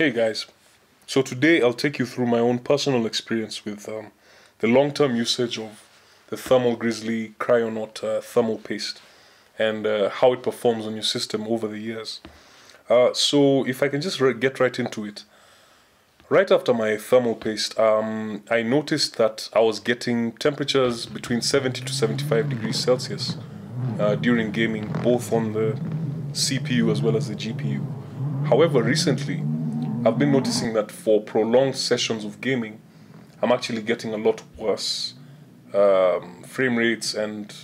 Hey guys, so today I'll take you through my own personal experience with um, the long-term usage of the Thermal Grizzly Kryonaut uh, thermal paste and uh, how it performs on your system over the years. Uh, so if I can just get right into it. Right after my thermal paste, um, I noticed that I was getting temperatures between 70 to 75 degrees Celsius uh, during gaming, both on the CPU as well as the GPU. However, recently, I've been noticing that for prolonged sessions of gaming, I'm actually getting a lot worse um, frame rates and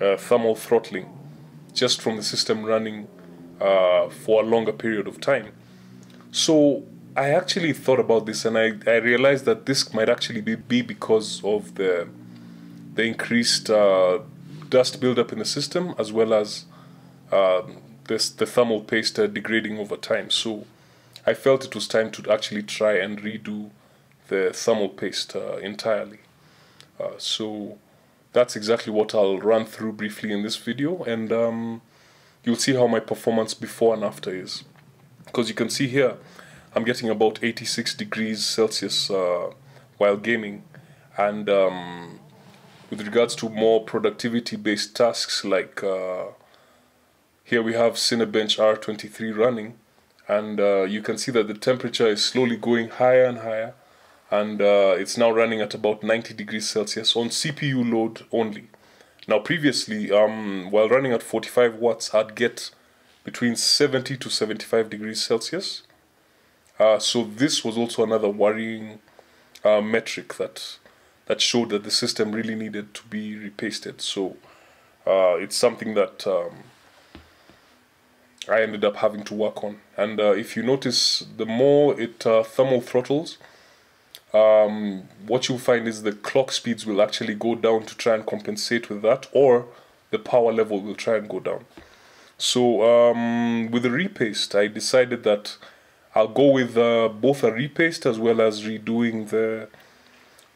uh, thermal throttling just from the system running uh, for a longer period of time. So I actually thought about this and I, I realized that this might actually be, be because of the the increased uh, dust buildup in the system as well as um, this, the thermal paste uh, degrading over time. So I felt it was time to actually try and redo the thermal paste uh, entirely. Uh, so that's exactly what I'll run through briefly in this video and um, you'll see how my performance before and after is. Because you can see here, I'm getting about 86 degrees Celsius uh, while gaming and um, with regards to more productivity based tasks like uh, here we have Cinebench R23 running and uh, you can see that the temperature is slowly going higher and higher and uh, it's now running at about 90 degrees Celsius on CPU load only. Now previously, um, while running at 45 watts, I'd get between 70 to 75 degrees Celsius. Uh, so this was also another worrying uh, metric that that showed that the system really needed to be repasted. So uh, it's something that um, I ended up having to work on. And uh, if you notice, the more it uh, thermal throttles, um, what you'll find is the clock speeds will actually go down to try and compensate with that, or the power level will try and go down. So um, with the repaste, I decided that I'll go with uh, both a repaste as well as redoing the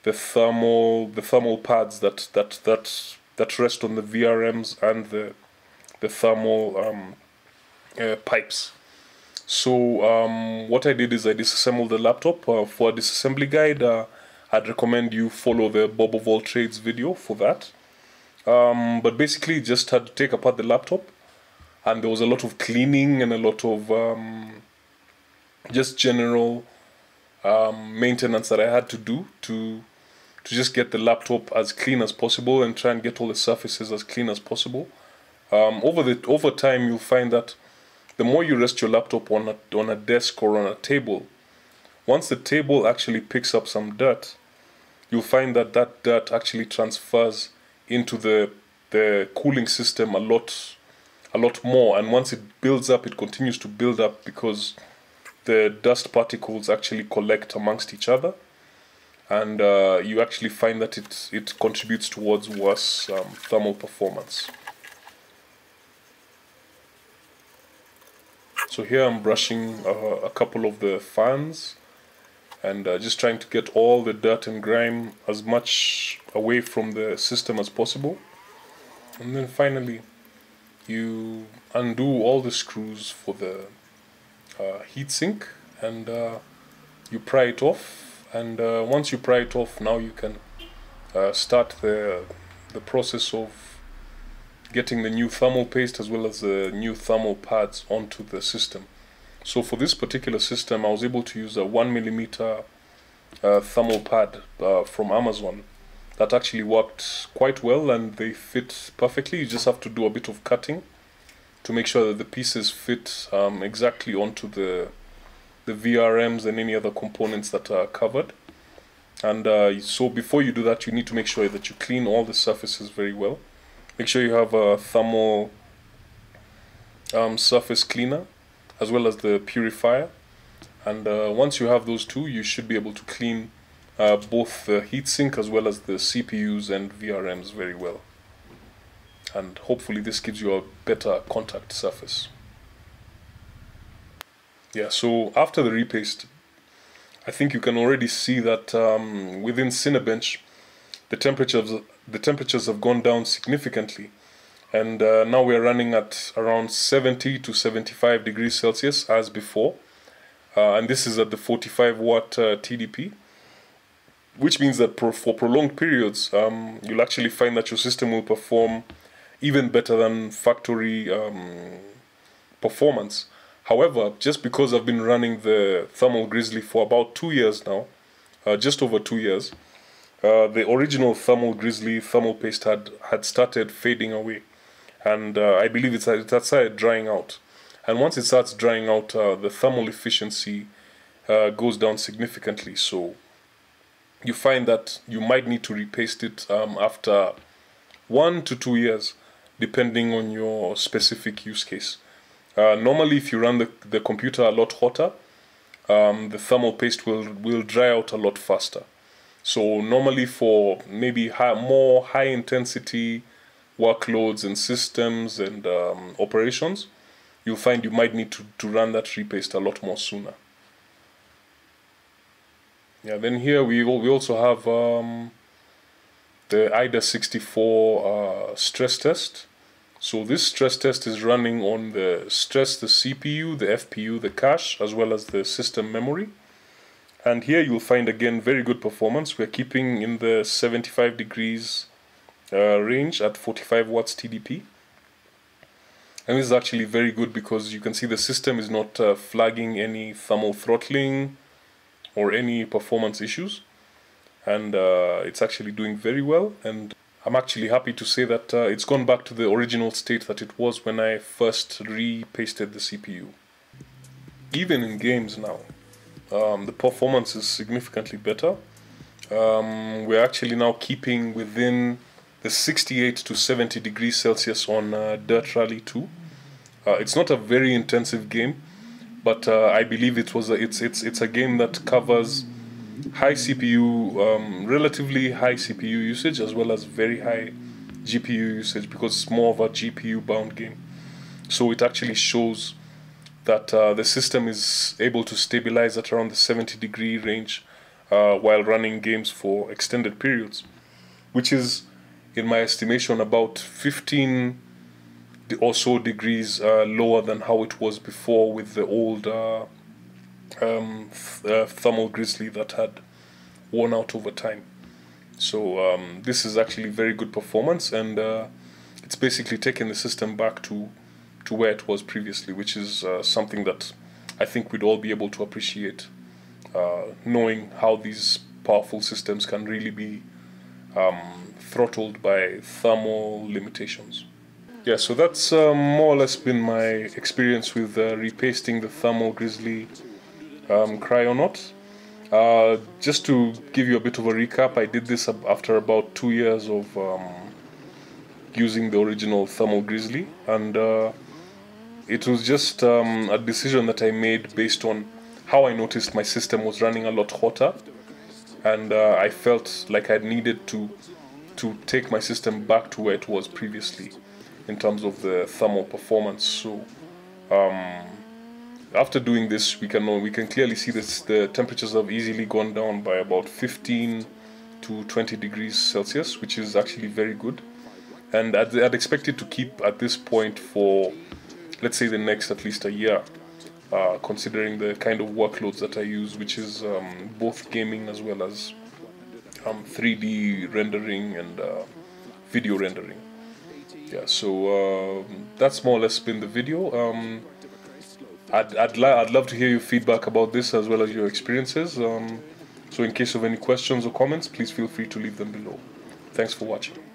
the thermal the thermal pads that that that that rest on the VRMs and the the thermal um, uh, pipes. So um, what I did is I disassembled the laptop. Uh, for a disassembly guide, uh, I'd recommend you follow the Bob of All Trades video for that. Um, but basically, just had to take apart the laptop, and there was a lot of cleaning and a lot of um, just general um, maintenance that I had to do to to just get the laptop as clean as possible and try and get all the surfaces as clean as possible. Um, over the over time, you'll find that the more you rest your laptop on a, on a desk or on a table, once the table actually picks up some dirt, you'll find that that dirt actually transfers into the the cooling system a lot a lot more. And once it builds up it continues to build up because the dust particles actually collect amongst each other. And uh, you actually find that it it contributes towards worse um, thermal performance So here I'm brushing uh, a couple of the fans and uh, just trying to get all the dirt and grime as much away from the system as possible. And then finally you undo all the screws for the uh, heatsink and uh, you pry it off and uh, once you pry it off now you can uh, start the, the process of getting the new thermal paste as well as the new thermal pads onto the system. So for this particular system, I was able to use a one millimeter uh, thermal pad uh, from Amazon that actually worked quite well and they fit perfectly. You just have to do a bit of cutting to make sure that the pieces fit um, exactly onto the the VRMs and any other components that are covered. And uh, so before you do that, you need to make sure that you clean all the surfaces very well. Make sure you have a thermal um, surface cleaner as well as the purifier. And uh, once you have those two, you should be able to clean uh, both the heatsink as well as the CPUs and VRMs very well. And hopefully this gives you a better contact surface. Yeah, so after the repaste, I think you can already see that um, within Cinebench, the temperatures the temperatures have gone down significantly and uh, now we're running at around 70 to 75 degrees Celsius as before uh, and this is at the 45 watt uh, TDP, which means that pro- for prolonged periods, um, you'll actually find that your system will perform even better than factory um, performance. However, just because I've been running the Thermal Grizzly for about two years now, uh, just over two years, uh, the original Thermal Grizzly thermal paste had, had started fading away. And uh, I believe it's, it had started drying out. And once it starts drying out, uh, the thermal efficiency uh, goes down significantly. So you find that you might need to repaste it um, after one to two years, depending on your specific use case. Uh, normally, if you run the, the computer a lot hotter, um, the thermal paste will, will dry out a lot faster. So normally for maybe high, more high intensity workloads and systems and um, operations, you'll find you might need to, to run that repaste a lot more sooner. Yeah, then here we, we also have um, the AIDA64 uh, stress test. So this stress test is running on the stress the CPU, the FPU, the cache, as well as the system memory. And here you'll find again very good performance. We're keeping in the 75 degrees uh, range at 45 watts TDP. And this is actually very good because you can see the system is not uh, flagging any thermal throttling or any performance issues. And uh, it's actually doing very well. And I'm actually happy to say that uh, it's gone back to the original state that it was when I first re-pasted the CPU. Even in games now, um, the performance is significantly better. Um, we're actually now keeping within the 68 to 70 degrees Celsius on uh, Dirt Rally 2. Uh, it's not a very intensive game, but uh, I believe it was a, it's it's it's a game that covers high CPU, um, relatively high CPU usage, as well as very high GPU usage because it's more of a GPU bound game. So it actually shows that uh, the system is able to stabilize at around the 70 degree range uh, while running games for extended periods, which is, in my estimation, about 15 or so degrees uh, lower than how it was before with the old uh, um, th- uh, thermal grizzly that had worn out over time. So um, this is actually very good performance, and uh, it's basically taken the system back to to where it was previously, which is uh, something that I think we'd all be able to appreciate, uh, knowing how these powerful systems can really be um, throttled by thermal limitations. Yeah, so that's uh, more or less been my experience with uh, repasting the Thermal Grizzly um, Kryonaut. Uh, just to give you a bit of a recap, I did this after about two years of um, using the original Thermal Grizzly, and uh, it was just um, a decision that I made based on how I noticed my system was running a lot hotter, and uh, I felt like I needed to to take my system back to where it was previously in terms of the thermal performance. So um, after doing this, we can we can clearly see that the temperatures have easily gone down by about 15 to 20 degrees Celsius, which is actually very good. And I'd, I'd expect it to keep at this point for, let's say, the next at least a year, uh, considering the kind of workloads that I use, which is um, both gaming as well as um, 3D rendering and uh, video rendering. Yeah, so uh, that's more or less been the video. Um, I'd I'd, I'd love to hear your feedback about this as well as your experiences. Um, so in case of any questions or comments, please feel free to leave them below. Thanks for watching.